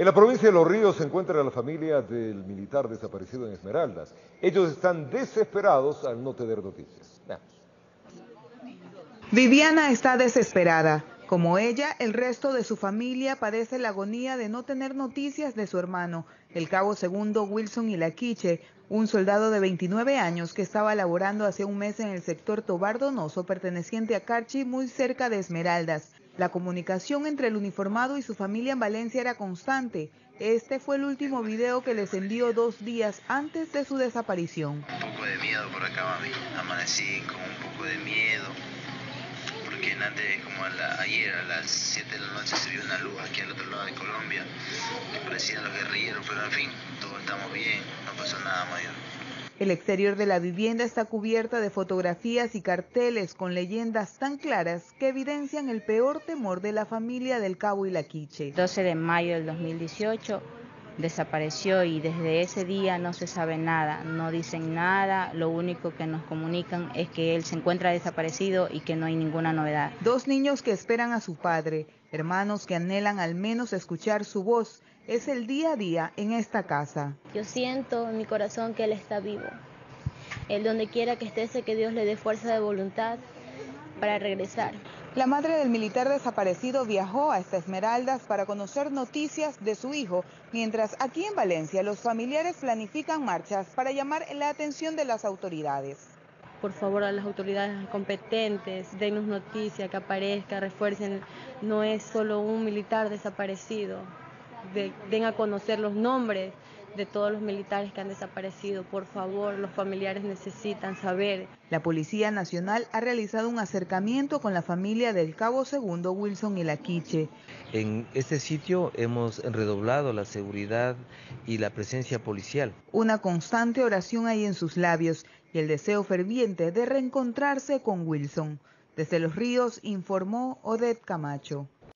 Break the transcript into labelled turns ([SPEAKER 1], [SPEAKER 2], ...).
[SPEAKER 1] En la provincia de Los Ríos se encuentra la familia del militar desaparecido en Esmeraldas. Ellos están desesperados al no tener noticias.
[SPEAKER 2] Viviana está desesperada. Como ella, el resto de su familia padece la agonía de no tener noticias de su hermano, el cabo segundo Wilson Ilaquiche, un soldado de 29 años que estaba laborando hace un mes en el sector Tobar Donoso perteneciente a Carchi, muy cerca de Esmeraldas. La comunicación entre el uniformado y su familia en Valencia era constante. Este fue el último video que les envió dos días antes de su desaparición.
[SPEAKER 3] Un poco de miedo por acá, mami. Amanecí con un poco de miedo que antes, como ayer a las 7 de la noche se vio una luz aquí al otro lado de Colombia, que parecían los guerrilleros, pero en fin, todos estamos bien, no pasó nada mayor.
[SPEAKER 2] El exterior de la vivienda está cubierta de fotografías y carteles con leyendas tan claras que evidencian el peor temor de la familia del Cabo y la Quiche.
[SPEAKER 4] 12 de mayo del 2018 desapareció y desde ese día no se sabe nada, no dicen nada, lo único que nos comunican es que él se encuentra desaparecido y que no hay ninguna novedad.
[SPEAKER 2] Dos niños que esperan a su padre, hermanos que anhelan al menos escuchar su voz, es el día a día en esta casa.
[SPEAKER 5] Yo siento en mi corazón que él está vivo. Él donde quiera que esté, sé que Dios le dé fuerza de voluntad para regresar.
[SPEAKER 2] La madre del militar desaparecido viajó a esta Esmeraldas para conocer noticias de su hijo, mientras aquí en Valencia los familiares planifican marchas para llamar la atención de las autoridades.
[SPEAKER 5] Por favor, a las autoridades competentes, denos noticia, que aparezca, refuercen, no es solo un militar desaparecido, den a conocer los nombres de todos los militares que han desaparecido. Por favor, los familiares necesitan saber.
[SPEAKER 2] La Policía Nacional ha realizado un acercamiento con la familia del cabo segundo Wilson y Laquiche.
[SPEAKER 6] En este sitio hemos redoblado la seguridad y la presencia policial.
[SPEAKER 2] Una constante oración hay en sus labios y el deseo ferviente de reencontrarse con Wilson. Desde Los Ríos informó Odette Camacho.